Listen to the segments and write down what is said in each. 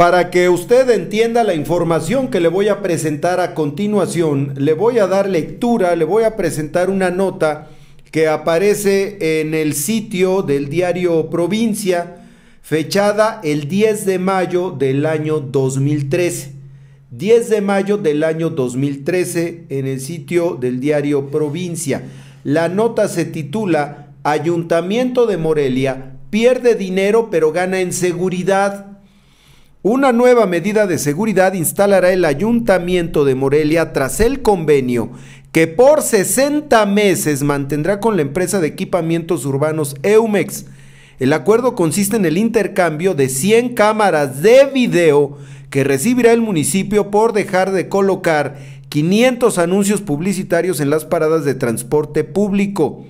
Para que usted entienda la información que le voy a presentar a continuación, le voy a dar lectura, le voy a presentar una nota que aparece en el sitio del diario Provincia, fechada el 10 de mayo del año 2013. 10 de mayo del año 2013 en el sitio del diario Provincia. La nota se titula Ayuntamiento de Morelia pierde dinero pero gana en seguridad. Una nueva medida de seguridad instalará el Ayuntamiento de Morelia tras el convenio que por 60 meses mantendrá con la empresa de equipamientos urbanos Eumex. El acuerdo consiste en el intercambio de 100 cámaras de video que recibirá el municipio por dejar de colocar 500 anuncios publicitarios en las paradas de transporte público.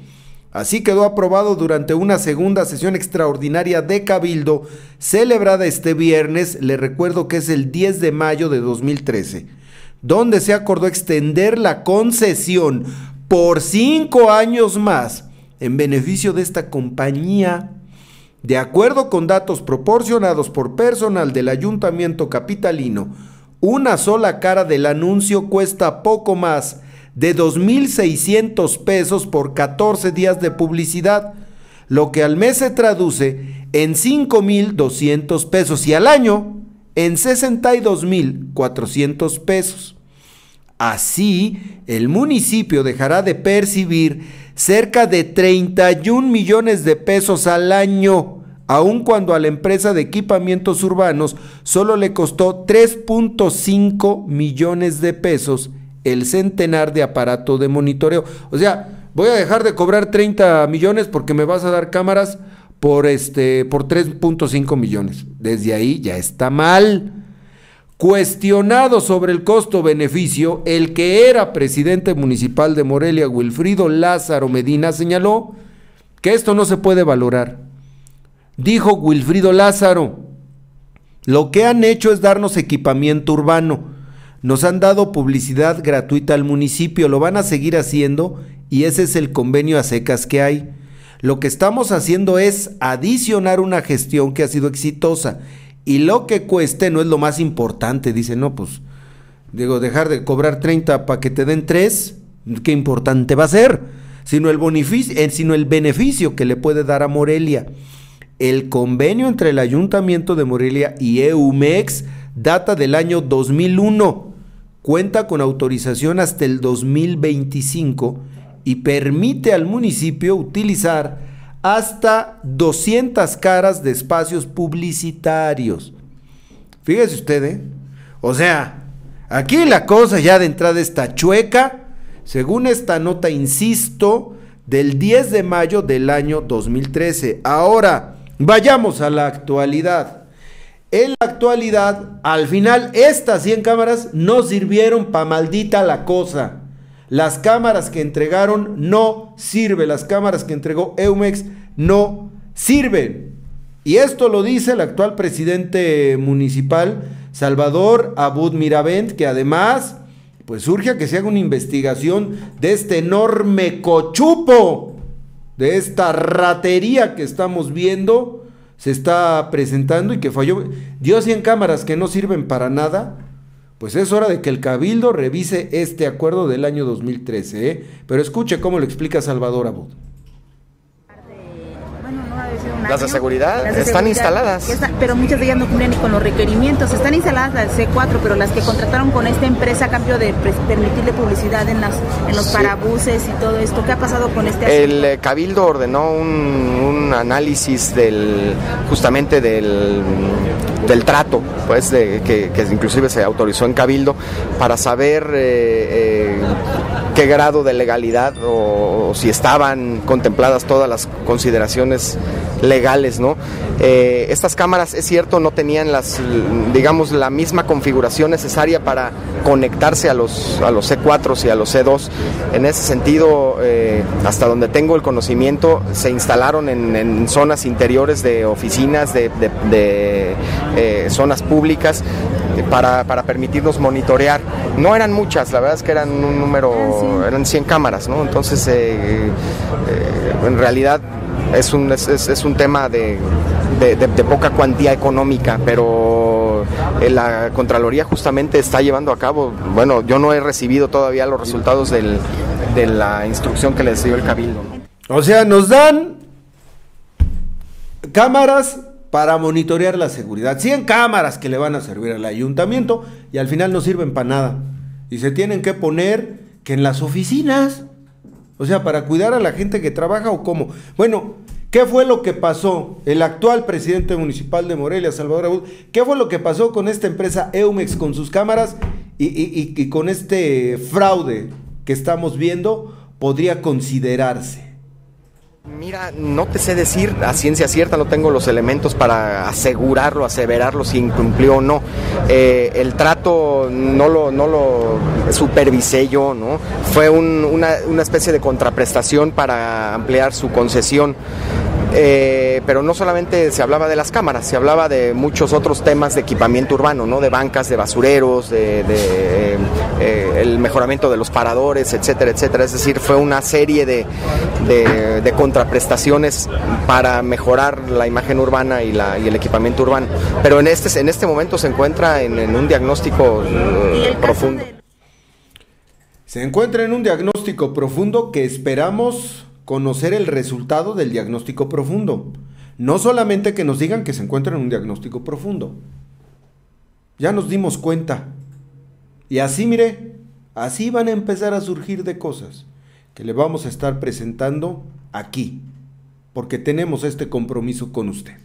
Así quedó aprobado durante una segunda sesión extraordinaria de Cabildo celebrada este viernes, le recuerdo que es el 10 de mayo de 2013, donde se acordó extender la concesión por cinco años más en beneficio de esta compañía. De acuerdo con datos proporcionados por personal del ayuntamiento capitalino, una sola cara del anuncio cuesta poco más de 2.600 pesos por 14 días de publicidad, lo que al mes se traduce en 5.200 pesos y al año en 62.400 pesos. Así, el municipio dejará de percibir cerca de 31 millones de pesos al año, aun cuando a la empresa de equipamientos urbanos solo le costó 3.5 millones de pesos el centenar de aparato de monitoreo. O sea, voy a dejar de cobrar 30 millones porque me vas a dar cámaras por este por 3.5 millones. Desde ahí ya está mal. Cuestionado sobre el costo-beneficio, el que era presidente municipal de Morelia, Wilfrido Lázaro Medina, señaló que esto no se puede valorar. Dijo Wilfrido Lázaro, lo que han hecho es darnos equipamiento urbano nos han dado publicidad gratuita al municipio, lo van a seguir haciendo y ese es el convenio a secas que hay. Lo que estamos haciendo es adicionar una gestión que ha sido exitosa y lo que cueste no es lo más importante. Dice, no, pues, digo, dejar de cobrar 30 para que te den 3, qué importante va a ser, sino el, bonificio, eh, sino el beneficio que le puede dar a Morelia. El convenio entre el Ayuntamiento de Morelia y EUMEX data del año 2001 cuenta con autorización hasta el 2025 y permite al municipio utilizar hasta 200 caras de espacios publicitarios. Fíjese usted, ¿eh? O sea, aquí la cosa ya de entrada está chueca, según esta nota, insisto, del 10 de mayo del año 2013. Ahora, vayamos a la actualidad. En la actualidad, al final, estas 100 cámaras no sirvieron para maldita la cosa. Las cámaras que entregaron no sirven. Las cámaras que entregó Eumex no sirven. Y esto lo dice el actual presidente municipal, Salvador Abud Miravent, que además, pues surge a que se haga una investigación de este enorme cochupo, de esta ratería que estamos viendo se está presentando y que falló, dio 100 cámaras que no sirven para nada, pues es hora de que el Cabildo revise este acuerdo del año 2013. ¿eh? Pero escuche cómo lo explica Salvador Abud. Las de seguridad están instaladas. pero muchas de ellas no cumplen ni con los requerimientos. Están instaladas las C4, pero las que contrataron con esta empresa a cambio de permitirle publicidad en, las, en los parabuses y todo esto. ¿Qué ha pasado con este asunto? El eh, Cabildo ordenó un, análisis del justamente del, del trato, pues, de, que, inclusive se autorizó en Cabildo, para saber eh, eh, qué grado de legalidad o, si estaban contempladas todas las consideraciones legales, ¿no? Eh, estas cámaras, es cierto, no tenían las, digamos, la misma configuración necesaria para conectarse a los, a los C4 y a los C2. En ese sentido, eh, hasta donde tengo el conocimiento, se instalaron en, zonas interiores de oficinas, de, eh, zonas públicas, para, para, permitirnos monitorear. No eran muchas, la verdad es que eran un número, ah, eran 100 cámaras, ¿no? Entonces, en realidad es un, es, es un tema de, de, poca cuantía económica, pero la Contraloría justamente está llevando a cabo, bueno, yo no he recibido todavía los resultados de la instrucción que les dio el Cabildo. O sea, nos dan cámaras para monitorear la seguridad. 100 cámaras que le van a servir al ayuntamiento y al final no sirven para nada. Y se tienen que poner que en las oficinas. O sea, para cuidar a la gente que trabaja o cómo. Bueno, ¿qué fue lo que pasó? El actual presidente municipal de Morelia, Salvador Abud, ¿qué fue lo que pasó con esta empresa Eumex con sus cámaras y, con este fraude que estamos viendo? Podría considerarse. Mira, no te sé decir a ciencia cierta, no tengo los elementos para asegurarlo, aseverarlo si incumplió o no. Eh, el trato no lo, no supervisé yo, ¿no? Fue una especie de contraprestación para ampliar su concesión. Eh, pero no solamente se hablaba de las cámaras, se hablaba de muchos otros temas de equipamiento urbano, ¿no? De bancas, de basureros, de, eh, el mejoramiento de los paradores, etcétera, etcétera. Es decir, fue una serie de, contraprestaciones para mejorar la imagen urbana y, la, y, el equipamiento urbano. Pero en este, en este momento se encuentra en, un diagnóstico eh, profundo. Se encuentra en un diagnóstico profundo que esperamos conocer el resultado del diagnóstico profundo. No solamente que nos digan que se encuentra en un diagnóstico profundo. Ya nos dimos cuenta. Y así, mire, así van a empezar a surgir de cosas que le vamos a estar presentando aquí, porque tenemos este compromiso con usted.